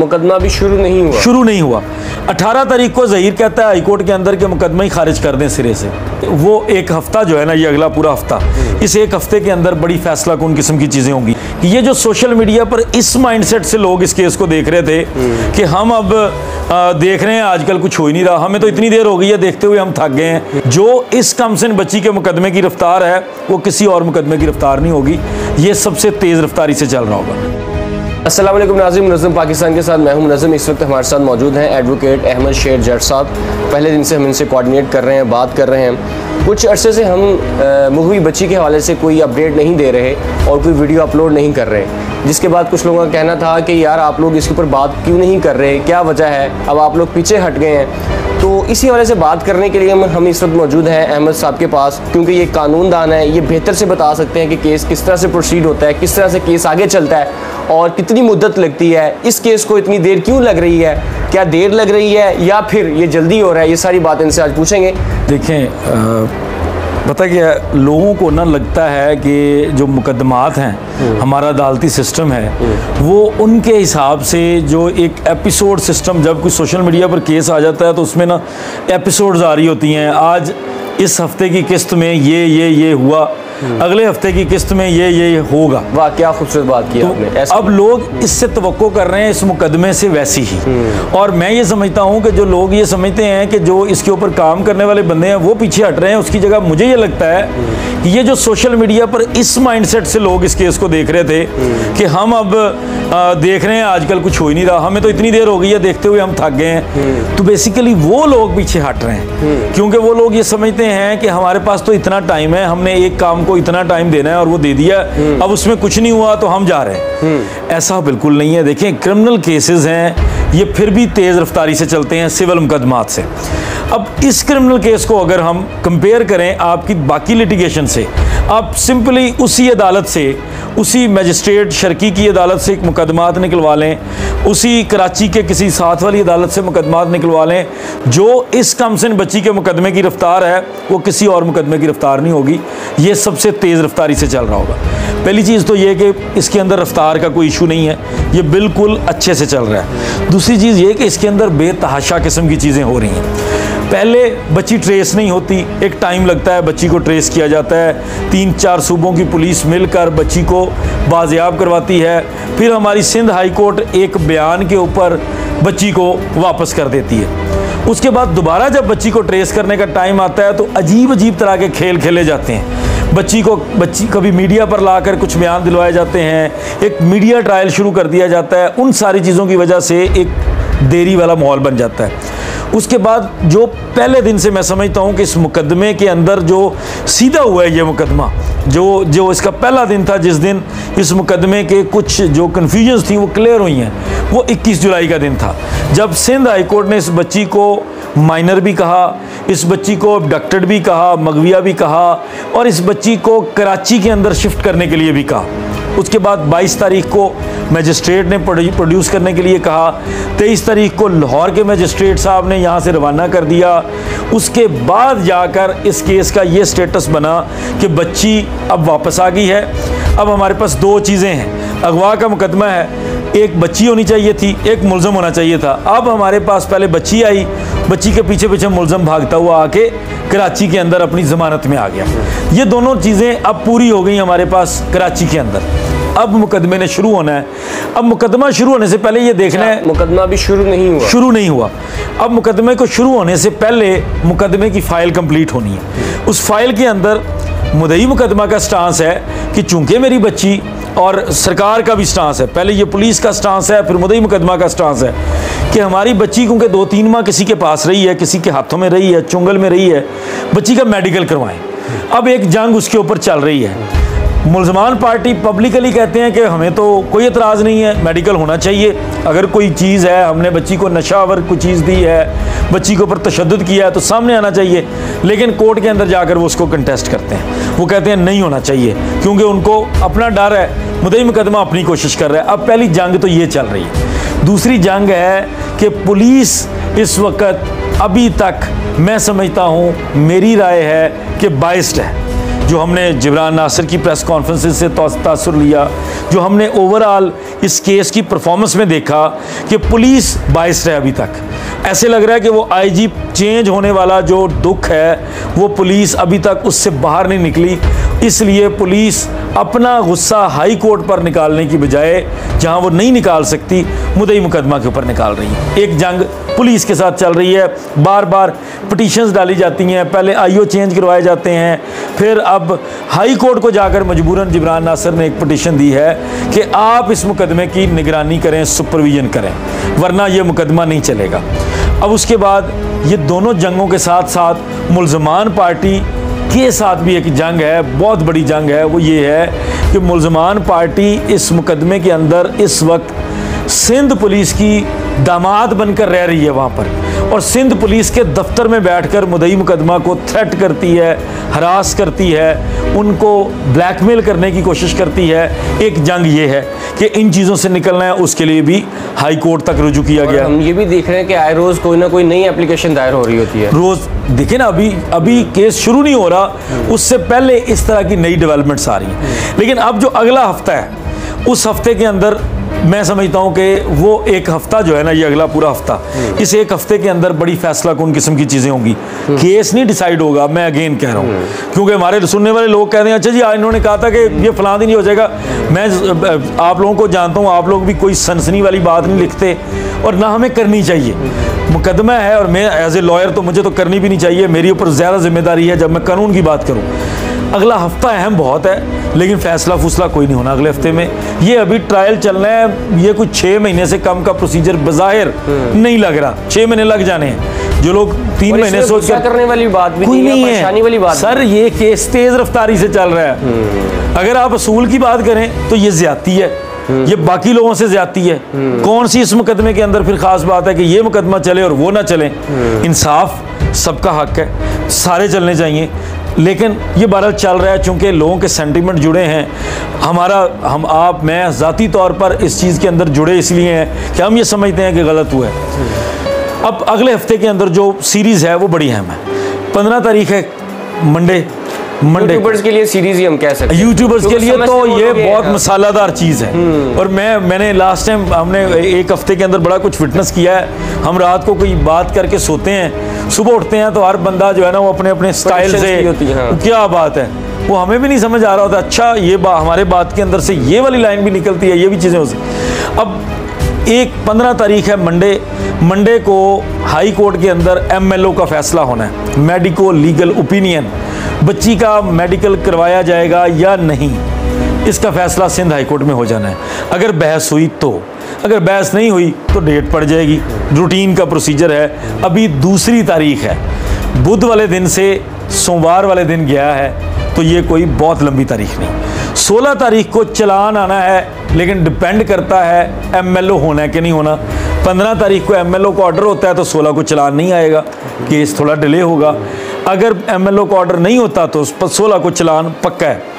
मुकदमा भी शुरू नहीं हुआ। शुरू नहीं हुआ। 18 तारीख को जहीर कहता है हाईकोर्ट के अंदर के मुकदमा ही खारिज कर दें सिरे से। वो एक हफ़्ता जो है ना ये अगला पूरा हफ़्ता इस एक हफ़्ते के अंदर बड़ी फैसला कौन किस्म की चीज़ें होंगी। कि ये जो सोशल मीडिया पर इस माइंडसेट से लोग इस केस को देख रहे थे कि हम अब आ, देख रहे हैं आजकल कुछ हो ही नहीं रहा। हमें तो इतनी देर हो गई है देखते हुए हम थक गए हैं। जो इस कमसिन बच्ची के मुकदमे की रफ्तार है वो किसी और मुकदमे की रफ्तार नहीं होगी। ये सबसे तेज़ रफ्तारी से चल रहा होगा। असलम नाजिम मुनज़म पाकिस्तान के साथ मैं हूँ मुनज़म इस वक्त हमारे साथ मौजूद हैं एडवोकेट अहमद शेर जट साहब। पहले दिन से हम इनसे कोऑर्डिनेट कर रहे हैं, बात कर रहे हैं। कुछ अरसे से हम मुहवी बच्ची के हवाले से कोई अपडेट नहीं दे रहे और कोई वीडियो अपलोड नहीं कर रहे। जिसके बाद कुछ लोगों का कहना था कि यार आप लोग इसके ऊपर बात क्यों नहीं कर रहे? क्या वजह है? अब आप लोग पीछे हट गए हैं। तो इसी हवाले से बात करने के लिए हम इस वक्त मौजूद हैं, अहमद साहब के पास, क्योंकि ये कानून दान है, ये बेहतर से बता सकते हैं कि केस किस तरह से प्रोसीड होता है, किस तरह से केस आगे चलता है, और कितनी मुद्दत लगती है, इस केस को इतनी देर क्यों लग रही है, क्या देर लग रही है, या फिर ये जल्दी हो रहा है, ये सारी बात इनसे आज पूछेंगे। देखें पता क्या लोगों को ना लगता है कि जो मुकदमात हैं हम्म। हमारा अदालती सिस्टम है हम्म। वो उनके हिसाब से जो एक एपिसोड सिस्टम जब कोई सोशल मीडिया पर केस आ जाता है तो उसमें ना एपिसोड्स आ रही होती हैं आज इस हफ़्ते की किस्त में ये ये ये हुआ। अगले हफ़्ते की किस्त में ये ये होगा। वाह क्या खूबसूरत बात की तो आपने। अब लोग इससे तो कर रहे हैं इस मुकदमे से वैसी ही। हम्म। और मैं ये समझता हूँ कि जो लोग ये समझते हैं कि जो इसके ऊपर काम करने वाले बंदे हैं वो पीछे हट रहे हैं उसकी जगह मुझे ये लगता है हम्म। कि ये जो सोशल मीडिया पर इस माइंडसेट से लोग इस केस को देख रहे थे कि हम अब आ, देख रहे हैं आजकल कुछ हो ही नहीं रहा। हमें तो इतनी देर हो गई है देखते हुए हम थक गए हैं। तो बेसिकली वो लोग पीछे हट रहे हैं। क्योंकि वो लोग ये समझते हैं कि हमारे पास तो इतना टाइम है हमने एक काम को इतना टाइम देना है और वो दे दिया हम्म। अब उसमें कुछ नहीं हुआ तो हम जा रहे हैं हम्म। ऐसा बिल्कुल नहीं है देखें क्रिमिनल केसेस हैं ये फिर भी तेज़ रफ्तारी से चलते हैं सिविल मुकदमात से। अब इस क्रिमिनल केस को अगर हम कंपेयर करें आपकी बाकी लिटिगेशन से, आप सिंपली उसी अदालत से, उसी मजिस्ट्रेट शर्की की अदालत से एक मुकदमात निकलवा लें, उसी कराची के किसी साथ वाली अदालत से मुकदमात निकलवा लें, जो इस कमसिन बच्ची के मुकदमे की रफ्तार है, वो किसी और मुकदमे की रफ्तार नहीं होगी। ये सबसे तेज़ रफ्तारी से चल रहा होगा। पहली चीज़ तो ये कि इसके अंदर रफ्तार का कोई इशू नहीं है, ये बिल्कुल अच्छे से चल रहा है। दूसरी चीज़ ये कि इसके अंदर बेतहाशा किस्म की चीज़ें हो रही हैं। पहले बच्ची ट्रेस नहीं होती, एक टाइम लगता है बच्ची को ट्रेस किया जाता है तीन चार सूबों की पुलिस मिलकर बच्ची को बाजियाब करवाती है, फिर हमारी सिंध हाई कोर्ट एक बयान के ऊपर बच्ची को वापस कर देती है। उसके बाद दोबारा जब बच्ची को ट्रेस करने का टाइम आता है तो अजीब अजीब तरह के खेल खेले जाते हैं। बच्ची को, बच्ची कभी मीडिया पर लाकर कुछ बयान दिलवाए जाते हैं, एक मीडिया ट्रायल शुरू कर दिया जाता है, उन सारी चीज़ों की वजह से एक देरी वाला माहौल बन जाता है। उसके बाद जो पहले दिन से मैं समझता हूँ कि इस मुकदमे के अंदर जो सीधा हुआ है ये मुकदमा, जो जो इसका पहला दिन था, जिस दिन इस मुकदमे के कुछ जो कन्फ्यूजन्स थी वो क्लियर हुई हैं, वो 21 जुलाई का दिन था। जब सिंध हाई कोर्ट ने इस बच्ची को माइनर भी कहा, इस बच्ची को अबडक्टेड भी कहा, मगविया भी कहा, और इस बच्ची को कराची के अंदर शिफ्ट करने के लिए भी कहा। उसके बाद 22 तारीख को मजिस्ट्रेट ने प्रोड्यूस करने के लिए कहा। 23 तारीख को लाहौर के मजिस्ट्रेट साहब ने यहाँ से रवाना कर दिया। उसके बाद जाकर इस केस का ये स्टेटस बना कि बच्ची अब वापस आ गई है। अब हमारे पास दो चीज़ें हैं। अगवा का मुकदमा है, एक बच्ची होनी चाहिए थी, एक मुलजम होना चाहिए था। अब हमारे पास पहले बच्ची आई बच्ची के पीछे पीछे मुलजम भागता हुआ आके कराची के अंदर अपनी ज़मानत में आ गया। ये दोनों चीज़ें अब पूरी हो गई हमारे पास कराची के अंदर। अब मुकदमे ने शुरू होना है। अब मुकदमा शुरू होने से पहले ये देखना है अच्छा, मुकदमा अभी शुरू नहीं हुआ। शुरू नहीं हुआ। अब मुकदमे को शुरू होने से पहले मुकदमे की फ़ाइल कंप्लीट होनी है। उस फ़ाइल के अंदर मुदई मुकदमा का स्टांस है कि चूँकि मेरी बच्ची और सरकार का भी स्टांस है। पहले ये पुलिस का स्टांस है फिर मुदई मुकदमा का स्टांस है। कि हमारी बच्ची क्योंकि दो तीन माह किसी के पास रही है, किसी के हाथों में रही है, चुंगल में रही है, बच्ची का मेडिकल करवाएँ। अब एक जंग उसके ऊपर चल रही है। मुलजमान पार्टी पब्लिकली कहते हैं कि हमें तो कोई एतराज़ नहीं है मेडिकल होना चाहिए। अगर कोई चीज़ है, हमने बच्ची को नशा वर कोई चीज़ दी है, बच्ची के ऊपर तशद किया है तो सामने आना चाहिए। लेकिन कोर्ट के अंदर जाकर वो उसको कंटेस्ट करते हैं। वो कहते हैं, नहीं होना चाहिए। क्योंकि उनको अपना डर है। मुदई मुकदमा अपनी कोशिश कर रहा है। अब पहली जंग तो ये चल रही है। दूसरी जंग है कि पुलिस इस वक्त अभी तक, मैं समझता हूँ, मेरी राय है कि बाइस्ड है। जो हमने जबरान नासिर की प्रेस कॉन्फ्रेंस से तासर लिया, जो हमने ओवरऑल इस केस की परफॉर्मेंस में देखा कि पुलिस बायस है अभी तक। ऐसे लग रहा है कि वो आईजी चेंज होने वाला जो दुख है, वो पुलिस अभी तक उससे बाहर नहीं निकली। इसलिए पुलिस अपना गुस्सा हाई कोर्ट पर निकालने की बजाय जहाँ वो नहीं निकाल सकती, मुदई मुकदमा के ऊपर निकाल रही है। एक जंग पुलिस के साथ चल रही है। बार बार पटिशन्स डाली जाती हैं। पहले आईओ चेंज करवाए जाते हैं। फिर अब हाई कोर्ट को जाकर मजबूरन जबरान नासर ने एक पटिशन दी है कि आप इस मुकदमे की निगरानी करें सुपरविजन करें, वरना यह मुकदमा नहीं चलेगा। अब उसके बाद ये दोनों जंगों के साथ साथ मुलजमान पार्टी के साथ भी एक जंग है, बहुत बड़ी जंग है, वो ये है कि मुलजमान पार्टी इस मुकदमे के अंदर इस वक्त सिंध पुलिस की दामाद बनकर रह रही है वहाँ पर। और सिंध पुलिस के दफ्तर में बैठकर मुदई मुकदमा को थ्रेट करती है हरास करती है उनको ब्लैकमेल करने की कोशिश करती है। एक जंग ये है कि इन चीज़ों से निकलना है उसके लिए भी हाई कोर्ट तक रुजू किया गया। हम ये भी देख रहे हैं कि आए रोज़ कोई ना कोई नई एप्लीकेशन दायर हो रही होती है। रोज़ देखिए ना अभी अभी केस शुरू नहीं हो रहा उससे पहले इस तरह की नई डेवलपमेंट्स आ रही हैं। लेकिन अब जो अगला हफ़्ता है उस हफ़्ते के अंदर मैं समझता हूँ कि वो एक हफ़्ता जो है ना ये अगला पूरा हफ़्ता इस एक हफ़्ते के अंदर बड़ी फैसला कौन किस्म की चीज़ें होंगी? केस नहीं डिसाइड होगा मैं अगेन कह रहा हूँ। क्योंकि हमारे सुनने वाले लोग कह रहे हैं अच्छा जी इन्होंने कहा था कि ये फलां दिन ही हो जाएगा। मैं आप लोगों को जानता हूँ आप लोग भी कोई सनसनी वाली बात नहीं लिखते और ना हमें करनी चाहिए। मुकदमा है और मैं एज ए लॉयर तो मुझे तो करनी भी नहीं चाहिए मेरे ऊपर ज़्यादा ज़िम्मेदारी है जब मैं कानून की बात करूँ। अगला हफ़्ता अहम बहुत है लेकिन फैसला फूसला कोई नहीं होना अगले हफ़्ते में। ये अभी ट्रायल चलना है ये कुछ छः महीने से कम का प्रोसीजर बाहिर हम्म। नहीं लग रहा। छः महीने लग जाने हैं। जो लोग तीन महीने सोच कर करने वाली बात भी कोई नहीं है वाली बात सर ये केस तेज रफ्तारी से चल रहा है। हम्म। अगर आप असूल की बात करें तो ये ज़्यादा है। हम्म। ये बाकी लोगों से ज़्यादा है। कौन सी इस मुकदमे के अंदर फिर खास बात है कि ये मुकदमा चले और वो ना चले? इंसाफ सबका हक है। सारे चलने चाहिए। लेकिन ये बहरहाल चल रहा है चूँकि लोगों के सेंटिमेंट जुड़े हैं। हमारा हम आप मैं ज़ाती तौर पर इस चीज़ के अंदर जुड़े इसलिए हैं कि हम ये समझते हैं कि गलत हुआ है। अब अगले हफ़्ते के अंदर जो सीरीज़ है वो बड़ी अहम है। पंद्रह तारीख है मंडे यूट्यूबर्स के लिए सीरीज़ ही हम कह सकते हैं। यूट्यूबर्स के लिए तो ये बहुत हाँ। मसालादार चीज़ है। हम्म। और मैं मैंने लास्ट टाइम हमने एक हफ़्ते के अंदर बड़ा कुछ फिटनेस किया है। हम रात को कोई बात करके सोते हैं सुबह उठते हैं तो हर बंदा जो है ना वो अपने अपने स्टाइल से होती हाँ। क्या बात है? वो हमें भी नहीं समझ आ रहा होता अच्छा ये बा, हमारे बात के अंदर से ये वाली लाइन भी निकलती है ये भी चीज़ें हो सकती अब एक पंद्रह तारीख है मंडे मंडे को हाई कोर्ट के अंदर एमएलओ का फैसला होना है। मेडिको लीगल ओपिनियन बच्ची का मेडिकल करवाया जाएगा या नहीं इसका फैसला सिंध हाईकोर्ट में हो जाना है। अगर बहस हुई तो। अगर बहस नहीं हुई तो डेट पड़ जाएगी। रूटीन का प्रोसीजर है। अभी दूसरी तारीख है। बुध वाले दिन से सोमवार वाले दिन गया है तो ये कोई बहुत लंबी तारीख नहीं। 16 तारीख को चलान आना है, लेकिन डिपेंड करता है एमएलओ होना है कि नहीं होना। 15 तारीख को एमएलओ का ऑर्डर होता है तो 16 को चलान नहीं आएगा। केस थोड़ा डिले होगा। अगर एमएलओ का ऑर्डर नहीं होता तो सोलह को चलान पक्का है।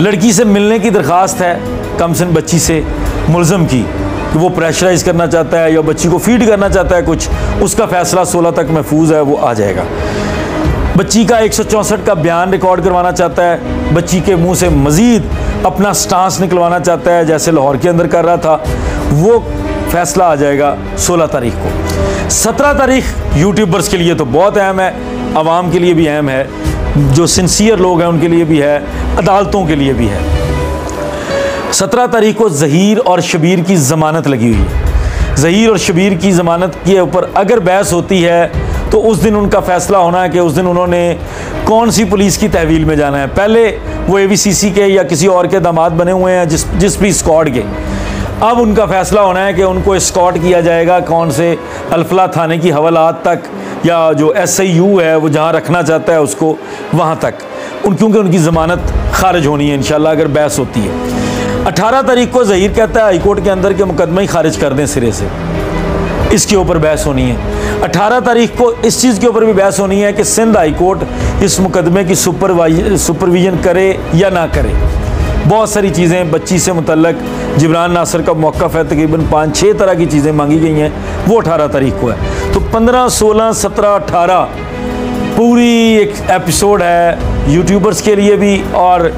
लड़की से मिलने की दरख्वास्त है, कम से बच्ची से। मुलजम की कि वो प्रेशराइज करना चाहता है या बच्ची को फ़ीड करना चाहता है कुछ, उसका फैसला 16 तक महफूज है, वो आ जाएगा। बच्ची का एक का बयान रिकॉर्ड करवाना चाहता है, बच्ची के मुँह से मज़ीद अपना स्टांस निकलवाना चाहता है, जैसे लाहौर के अंदर कर रहा था, वो फैसला आ जाएगा 16 तारीख को। सत्रह तारीख यूट्यूबर्स के लिए तो बहुत अहम है, आवाम के लिए भी अहम है, जो सिंसियर लोग हैं उनके लिए भी है, अदालतों के लिए भी है। सत्रह तारीख को जहीर और शबीर की ज़मानत लगी हुई है। जहीर और शबीर की ज़मानत के ऊपर अगर बहस होती है तो उस दिन उनका फैसला होना है कि उस दिन उन्होंने कौन सी पुलिस की तहवील में जाना है। पहले वो ए के या किसी और के दामाद बने हुए हैं, जिस जिस भी स्कॉड के। अब उनका फैसला होना है कि उनको स्कॉट किया जाएगा कौन से अल्फला थाने की हवालात तक, या जो एस आई यू है, वो जहाँ रखना चाहता है उसको वहाँ तक। उन, क्योंकि उनकी ज़मानत खारिज होनी है इन अगर बहस होती है। अठारह तारीख को जहीर कहता है, हाईकोर्ट के अंदर के मुकदमा ही खारिज कर दें सिरे से। इसके ऊपर बहस होनी है। अठारह तारीख को इस चीज़ के ऊपर भी बहस होनी है कि सिंध हाई कोर्ट इस मुकदमे की सुपरवाइज सुपरविजन करे या ना करे। बहुत सारी चीज़ें बच्ची से मुतलक जबरान नासर का मौक़ है, तकरीबन पाँच छः तरह की चीज़ें मांगी गई हैं। वो अठारह तारीख को है। तो पंद्रह, सोलह, सत्रह, अठारह पूरी एक एपिसोड है। यूट्यूबर्स के लिए भी और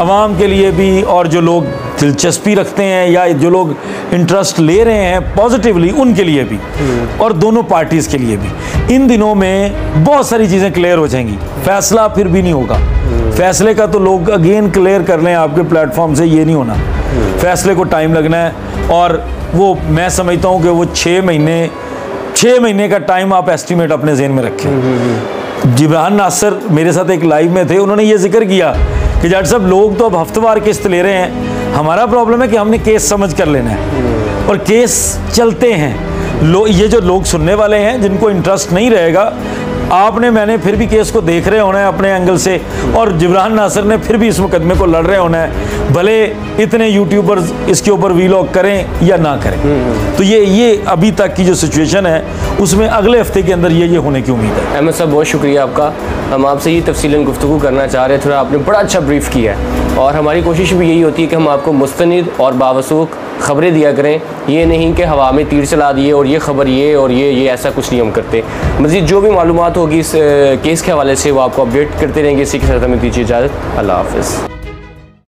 आवाम के लिए भी और जो लोग दिलचस्पी रखते हैं या जो लोग इंटरेस्ट ले रहे हैं पॉजिटिवली उनके लिए भी और दोनों पार्टीज़ के लिए भी। इन दिनों में बहुत सारी चीज़ें क्लियर हो जाएँगी। फैसला फिर भी नहीं होगा। फैसले का तो लोग अगेन क्लियर कर लें आपके प्लेटफॉर्म से ये नहीं होना। फैसले को टाइम लगना है और वो मैं समझता हूँ कि वो छः महीने छः महीने का टाइम आप एस्टिमेट अपने जेन में रखें। जिब्रान नासर मेरे साथ एक लाइव में थे, उन्होंने ये ज़िक्र किया कि जाट साहब, लोग तो अब हफ्तवार किस्त ले रहे हैं। हमारा प्रॉब्लम है कि हमने केस समझ कर लेना है। और केस चलते हैं। लो, ये जो लोग सुनने वाले हैं, जिनको इंटरेस्ट नहीं रहेगा आपने मैंने फिर भी केस को देख रहे होना है अपने एंगल से और जिब्रान नासर ने फिर भी इस मुकदमे को लड़ रहे होना है। भले इतने यूट्यूबर्स इसके ऊपर वीलॉग करें या ना करें। तो ये ये अभी तक की जो सिचुएशन है उसमें अगले हफ़्ते के अंदर ये ये होने की उम्मीद है। अहमद साहब बहुत शुक्रिया आपका। हम आपसे ये तफसीला गुफ्तु करना चाह रहे थे थोड़ा आपने बड़ा अच्छा ब्रीफ किया है। और हमारी कोशिश भी यही होती है कि हम आपको मुस्तनद और बावसूख ख़बरें दिया करें। ये नहीं कि हवा में तीर चला दिए और ये खबर ये और ये ये ऐसा कुछ नहीं हम करते। मज़ीद जो भी मालूम होगी इस केस के हवाले से। वो आपको अपडेट करते रहेंगे। इसी के साथ हमें दीजिए इजाज़त। अल्लाह हाफ़